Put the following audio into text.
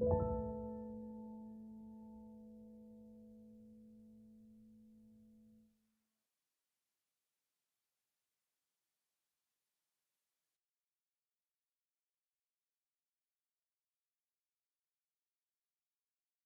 you